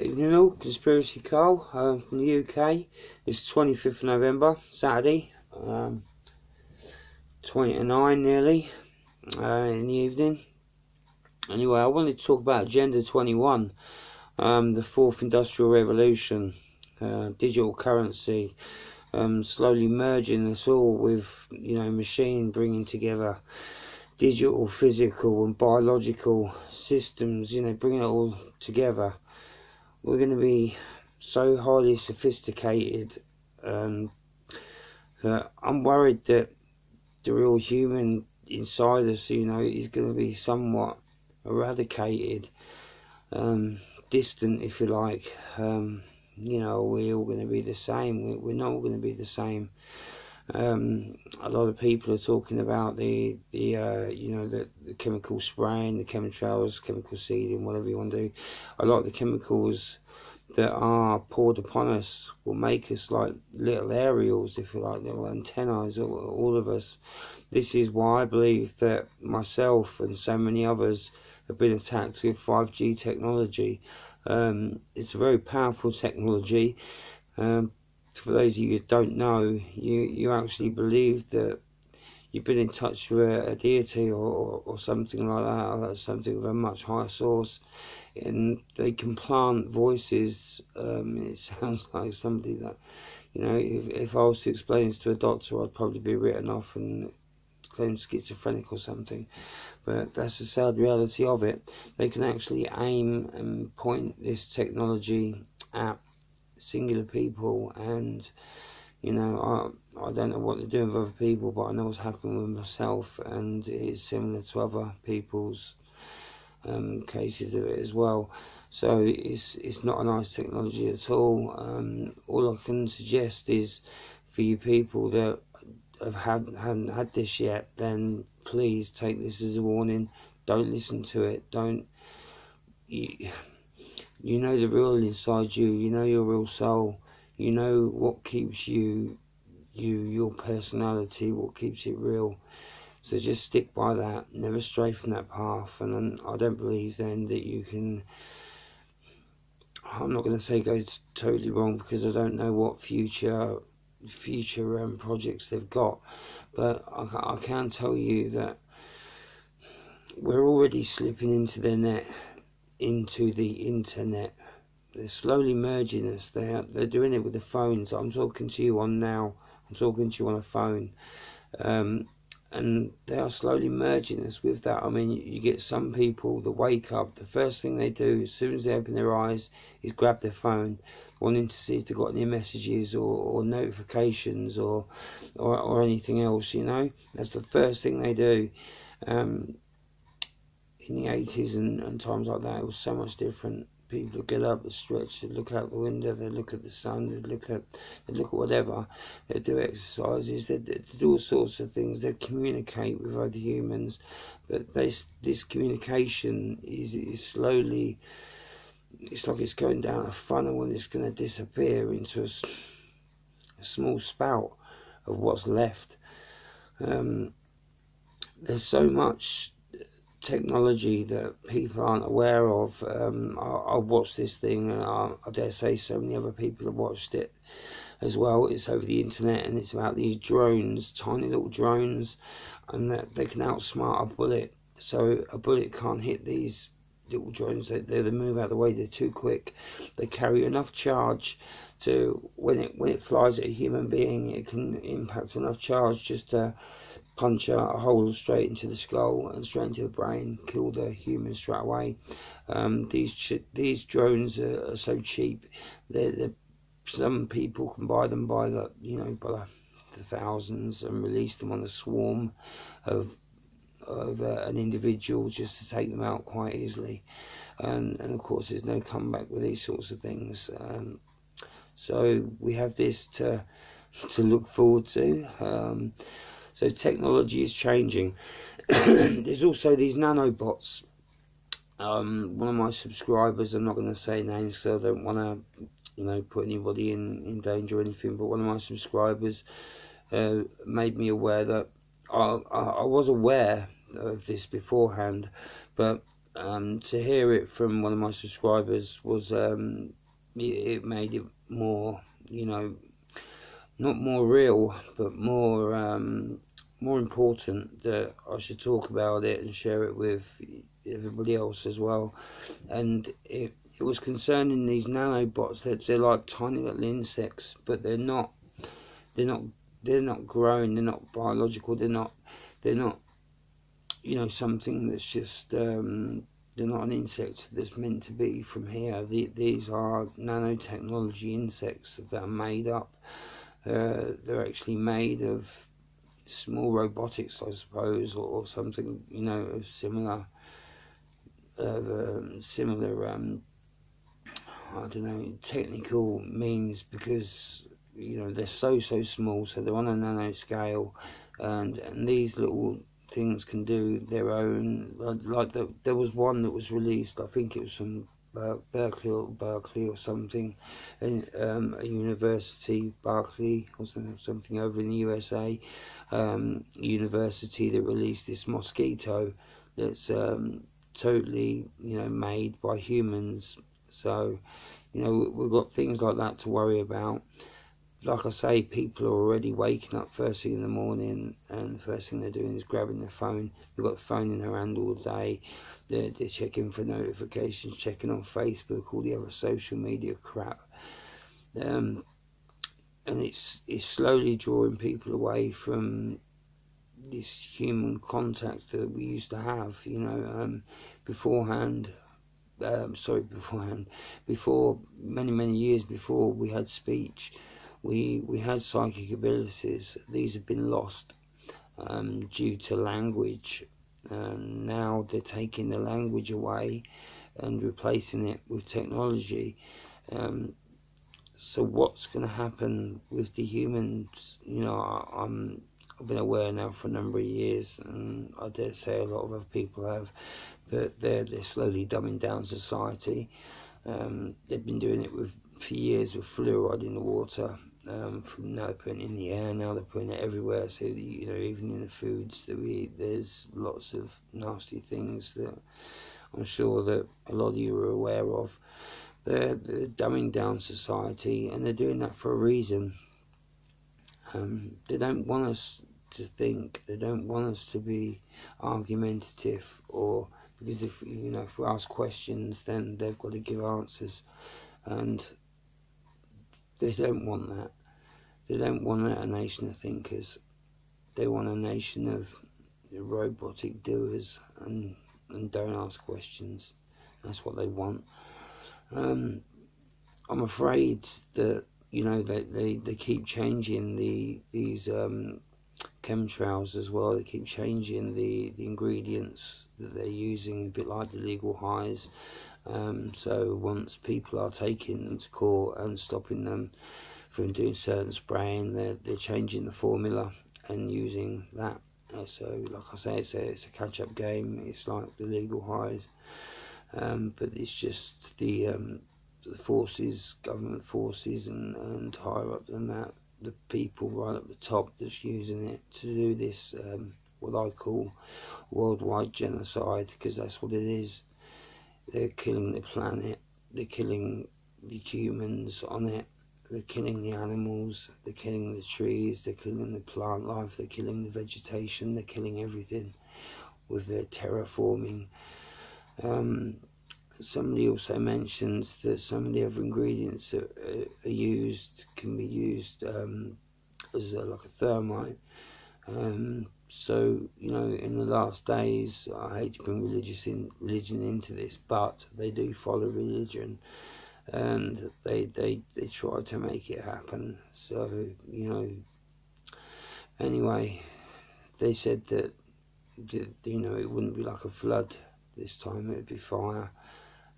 Evening all, Conspiracy Carl uh, from the UK. It's 25th of November, Saturday, um, 20 to 9 nearly uh, in the evening. Anyway, I wanted to talk about Agenda 21, um, the fourth industrial revolution, uh, digital currency, um, slowly merging us all with, you know, machine bringing together digital, physical, and biological systems, you know, bringing it all together we're going to be so highly sophisticated um, that I'm worried that the real human inside us, you know, is going to be somewhat eradicated, um, distant, if you like. Um, you know, we're all going to be the same. We're not all going to be the same. Um, a lot of people are talking about the the uh, you know the, the chemical spraying, the chemtrails, chemical seeding, whatever you want to do. A lot of the chemicals that are poured upon us will make us like little aerials, if you like, little antennas, all, all of us. This is why I believe that myself and so many others have been attacked with 5G technology. Um, it's a very powerful technology. Um, for those of you who don't know, you, you actually believe that you've been in touch with a, a deity or, or, or, something like that, or something of a much higher source, and they can plant voices. Um, it sounds like somebody that, you know, if, if I was to explain this to a doctor, I'd probably be written off and claimed schizophrenic or something. But that's the sad reality of it. They can actually aim and point this technology at singular people and you know I, I don't know what they're doing with other people but I know what's happening with myself and it's similar to other people's um, cases of it as well so it's it's not a nice technology at all um, all I can suggest is for you people that have had haven't had this yet then please take this as a warning don't listen to it don't you, you know the real inside you. You know your real soul. You know what keeps you, you, your personality, what keeps it real. So just stick by that. Never stray from that path. And I don't believe then that you can. I'm not going to say go totally wrong because I don't know what future future um, projects they've got, but I, I can tell you that we're already slipping into their net into the internet. They're slowly merging us. They're, they're doing it with the phones. I'm talking to you on now. I'm talking to you on a phone. Um, and they are slowly merging us with that. I mean, you get some people that wake up, the first thing they do as soon as they open their eyes is grab their phone, wanting to see if they've got any messages or, or notifications or, or, or anything else, you know. That's the first thing they do. Um, in the 80s and, and times like that, it was so much different. People get up, they stretch, they look out the window, they look at the sun, they look at, they look at whatever. They do exercises, they, they do all sorts of things. They communicate with other humans, but this this communication is is slowly. It's like it's going down a funnel and it's going to disappear into a, a small spout of what's left. Um, there's so much technology that people aren't aware of. Um, I, I, watched this thing, and I, I, dare say so many other people have watched it as well. It's over the internet, and it's about these drones, tiny little drones, and that they can outsmart a bullet. So a bullet can't hit these little drones. They, they, move out of the way. They're too quick. They carry enough charge to when it when it flies at a human being, it can impact enough charge just to punch a, hole straight into the skull and straight into the brain, kill the human straight away. Um, these these drones are, are so cheap. They're, some people can buy them by the you know by the, the thousands and release them on a swarm of of uh, an individual just to take them out quite easily. And, and of course, there's no comeback with these sorts of things. Um, so we have this to to look forward to. Um, so technology is changing. There's also these nanobots. Um, one of my subscribers, I'm not going to say names because I don't want to, you know, put anybody in, in danger or anything, but one of my subscribers uh, made me aware that I, I, I was aware of this beforehand, but um, to hear it from one of my subscribers was um, it, it made it more, you know, not more real, but more um, more important that I should talk about it and share it with everybody else as well. And it, it was concerning these nanobots that they're like tiny little insects, but they're not. They're not. They're not growing. They're not biological. They're not. They're not. You know something that's just. Um, they're not an insect that's meant to be from here. The, these are nanotechnology insects that are made up. They're actually made of small robotics, I suppose, or, or something you know similar, of um, similar. Um, I don't know technical means because you know they're so so small, so they're on a nano scale, and and these little things can do their own. Like the, there was one that was released, I think it was from Berkeley or Berkeley or something, um, a university, Berkeley or something, something over in the USA, um, university that released this mosquito that's um, totally, you know, made by humans. So, you know, we've got things like that to worry about like I say, people are already waking up first thing in the morning, and the first thing they're doing is grabbing their phone. They've got the phone in their hand all day. They're, they're checking for notifications, checking on Facebook, all the other social media crap. Um, and it's it's slowly drawing people away from this human contact that we used to have. You know, um, beforehand. Um, sorry, beforehand, before many many years before we had speech we we had psychic abilities. These have been lost um, due to language. Now they're taking the language away and replacing it with technology. Um, so what's going to happen with the humans? You know, I, I'm I've been aware now for a number of years, and I dare say a lot of other people have, that they're they're slowly dumbing down society. Um, they've been doing it with for years with fluoride in the water, um, from now they're putting it in the air, now they're putting it everywhere. So that, you know, even in the foods that we eat, there's lots of nasty things that I'm sure that a lot of you are aware of. They're, they're dumbing down society, and they're doing that for a reason. Um, they don't want us to think. They don't want us to be argumentative, or because if you know if we ask questions, then they've got to give answers, and they don't want that. They don't want a nation of thinkers. They want a nation of robotic doers and, and don't ask questions. That's what they want. Um, I'm afraid that you know they, they, they keep changing the these um, chemtrails as well. They keep changing the, the ingredients that they're using, a bit like the legal highs. Um, so once people are taking them to court and stopping them from doing certain spraying, they're, they're changing the formula and using that. Uh, so like I say, it's a, it's a catch-up game. It's like the legal highs. Um, but it's just the um, the forces, government forces, and, and higher up than that, the people right at the top that's using it to do this, um, what I call worldwide genocide, because that's what it is. They're killing the planet, they're killing the humans on it, they're killing the animals, they're killing the trees, they're killing the plant life, they're killing the vegetation, they're killing everything with their terraforming. Um, somebody also mentioned that some of the other ingredients that are, used can be used um, as a, like a thermite. Um, so you know, in the last days, I hate to bring religious in, religion into this, but they do follow religion, and they they they try to make it happen. So you know, anyway, they said that you know it wouldn't be like a flood this time; it'd be fire.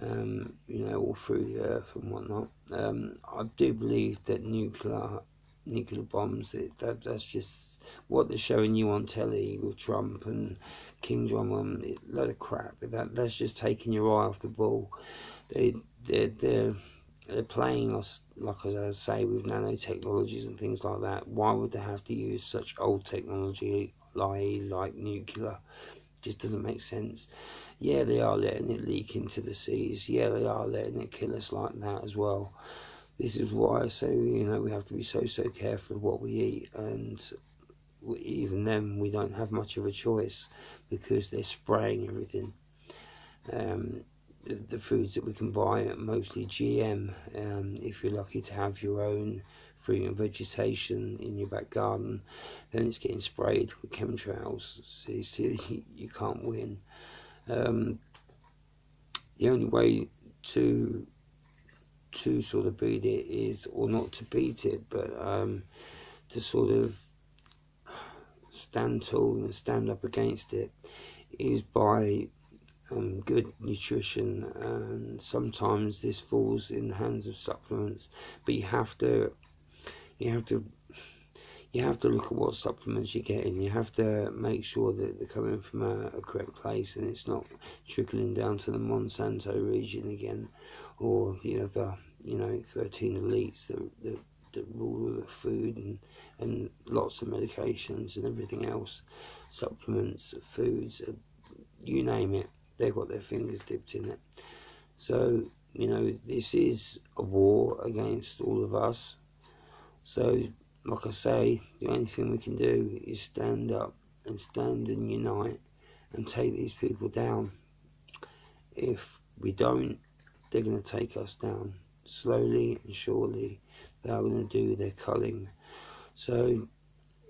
Um, you know, all through the earth and whatnot. Um, I do believe that nuclear nuclear bombs. It, that that's just what they're showing you on telly with Trump and Kim Jong Un, a load of crap. That that's just taking your eye off the ball. They they they're, they're playing us like as I say with nanotechnologies and things like that. Why would they have to use such old technology, like like nuclear? just doesn't make sense. Yeah, they are letting it leak into the seas. Yeah, they are letting it kill us like that as well. This is why I say, you know, we have to be so, so careful of what we eat. And we, even then, we don't have much of a choice because they're spraying everything. Um, the, the, foods that we can buy are mostly GM. Um, if you're lucky to have your own fruit and vegetation in your back garden, then it's getting sprayed with chemtrails. So you see, you can't win. Um, the only way to to sort of beat it is, or not to beat it, but um, to sort of stand tall and stand up against it, is by um, good nutrition. And sometimes this falls in the hands of supplements, but you have to you have to you have to look at what supplements you're getting. You have to make sure that they're coming from a, a, correct place and it's not trickling down to the Monsanto region again, or the other, you know, 13 elites that, that, rule the food and, and lots of medications and everything else, supplements, foods, uh, you name it, they've got their fingers dipped in it. So, you know, this is a war against all of us. So like I say, the only thing we can do is stand up and stand and unite and take these people down. If we don't, they're going to take us down. Slowly and surely, they are going to do their culling. So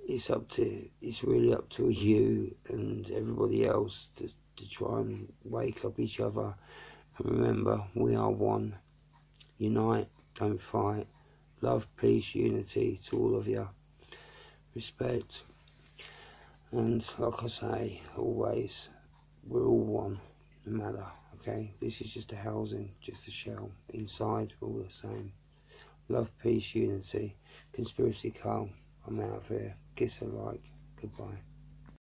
it's up to, it's really up to you and everybody else to, to try and wake up each other. And remember, we are one. Unite, don't fight love, peace, unity to all of you. Respect. And like I say, always, we're all one, no matter, okay? This is just a housing, just a shell. Inside, all the same. Love, peace, unity. Conspiracy Carl. I'm out of here. Kiss a like. Goodbye.